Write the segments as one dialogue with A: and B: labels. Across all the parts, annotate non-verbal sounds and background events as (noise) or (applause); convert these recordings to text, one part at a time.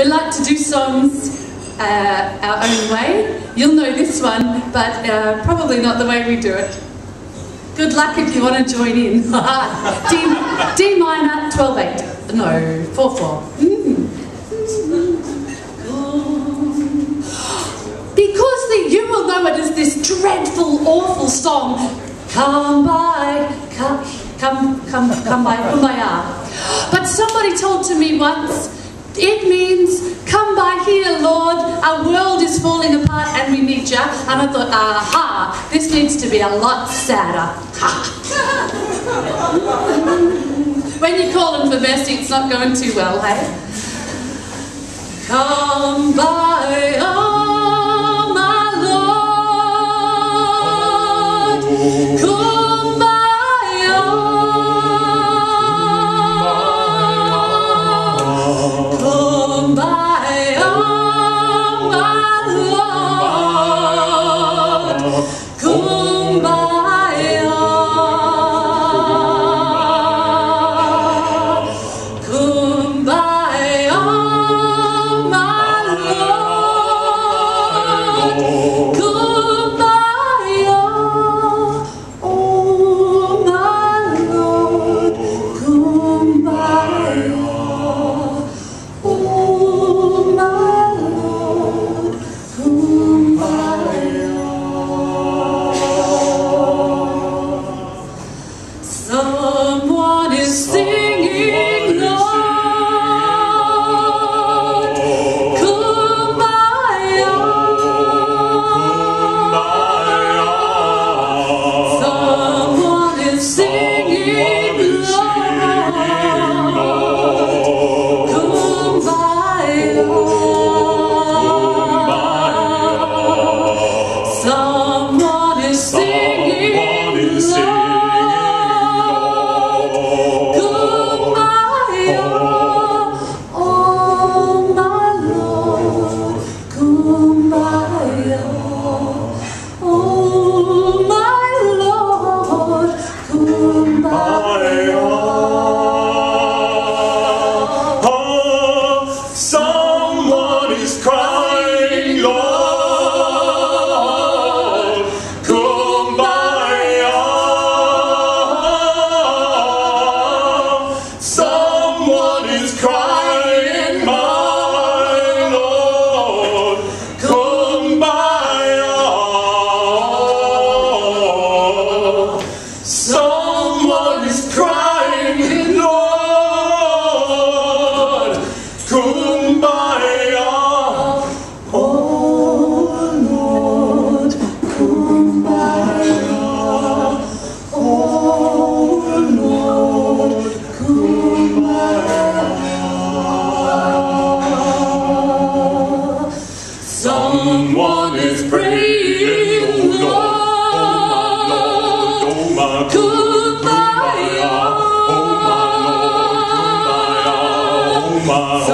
A: We like to do songs uh, our own way. You'll know this one, but uh, probably not the way we do it. Good luck if you want to join in. (laughs) D, D minor, 12 8. No, 4 4. Mm. (gasps) Because the, you will know it as this dreadful, awful song. Come by, come, come, come, come by, kumbaya. But somebody told to me once, it means, come by here, Lord, our world is falling apart and we need you. And I thought, aha, this needs to be a lot sadder. (laughs) when you call them for mercy, it's not going too well, hey? Come by,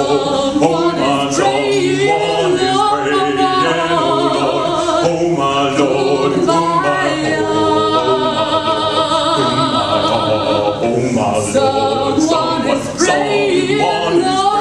A: Lord, oh my Lord, one is
B: praying, oh Lord, oh my Lord, oh my Lord, oh my Lord,
A: someone, someone
B: Lord.